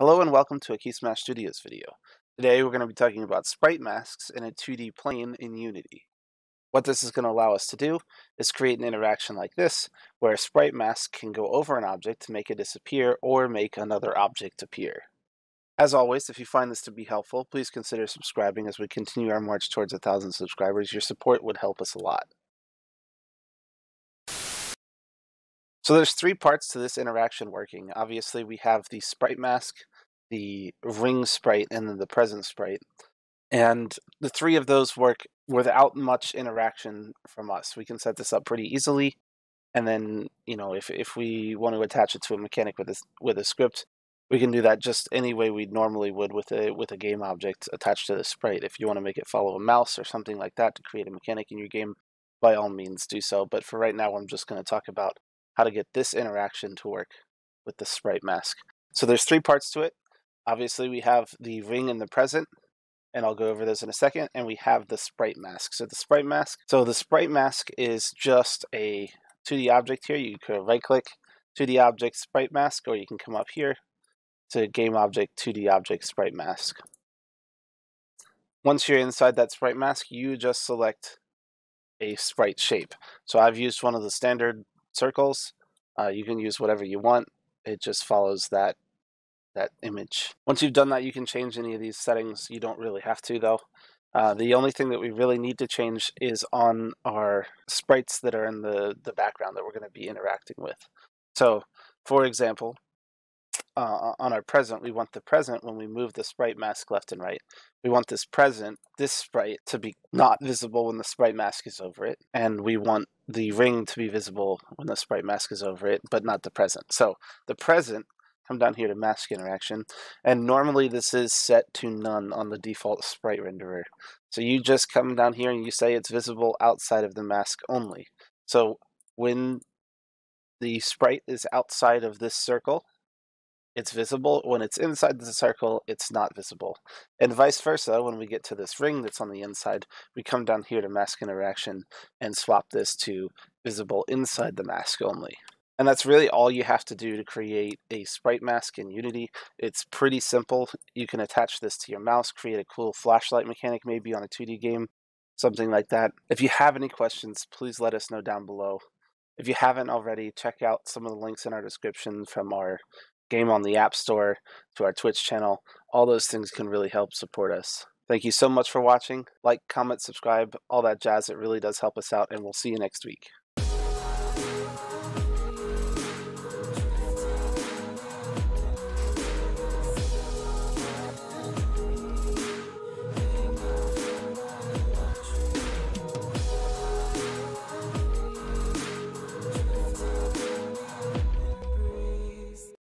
Hello and welcome to a Key Smash Studios video. Today we're going to be talking about sprite masks in a 2D plane in Unity. What this is going to allow us to do is create an interaction like this, where a sprite mask can go over an object to make it disappear or make another object appear. As always, if you find this to be helpful, please consider subscribing as we continue our march towards a thousand subscribers. Your support would help us a lot. So there's three parts to this interaction working. Obviously, we have the sprite mask, the ring sprite, and then the present sprite. And the three of those work without much interaction from us. We can set this up pretty easily. And then, you know, if, if we want to attach it to a mechanic with a, with a script, we can do that just any way we normally would with a with a game object attached to the sprite. If you want to make it follow a mouse or something like that to create a mechanic in your game, by all means do so. But for right now, I'm just going to talk about how to get this interaction to work with the sprite mask. So there's three parts to it. Obviously, we have the ring in the present, and I'll go over those in a second, and we have the sprite mask. So the sprite mask, so the sprite mask is just a 2D object here. You could right click 2D object sprite mask, or you can come up here to game object 2D object sprite mask. Once you're inside that sprite mask, you just select a sprite shape. So I've used one of the standard circles. Uh, you can use whatever you want. It just follows that that image. Once you've done that, you can change any of these settings. You don't really have to though. Uh, the only thing that we really need to change is on our sprites that are in the, the background that we're going to be interacting with. So, for example, uh, on our present, we want the present when we move the sprite mask left and right. We want this present, this sprite, to be not visible when the sprite mask is over it. And we want the ring to be visible when the sprite mask is over it, but not the present. So the present, come down here to mask interaction, and normally this is set to none on the default sprite renderer. So you just come down here and you say it's visible outside of the mask only. So when the sprite is outside of this circle, it's visible. When it's inside the circle, it's not visible. And vice versa, when we get to this ring that's on the inside, we come down here to mask interaction and swap this to visible inside the mask only. And that's really all you have to do to create a sprite mask in Unity. It's pretty simple. You can attach this to your mouse, create a cool flashlight mechanic maybe on a 2D game, something like that. If you have any questions, please let us know down below. If you haven't already, check out some of the links in our description from our game on the App Store, to our Twitch channel. All those things can really help support us. Thank you so much for watching. Like, comment, subscribe, all that jazz. It really does help us out, and we'll see you next week.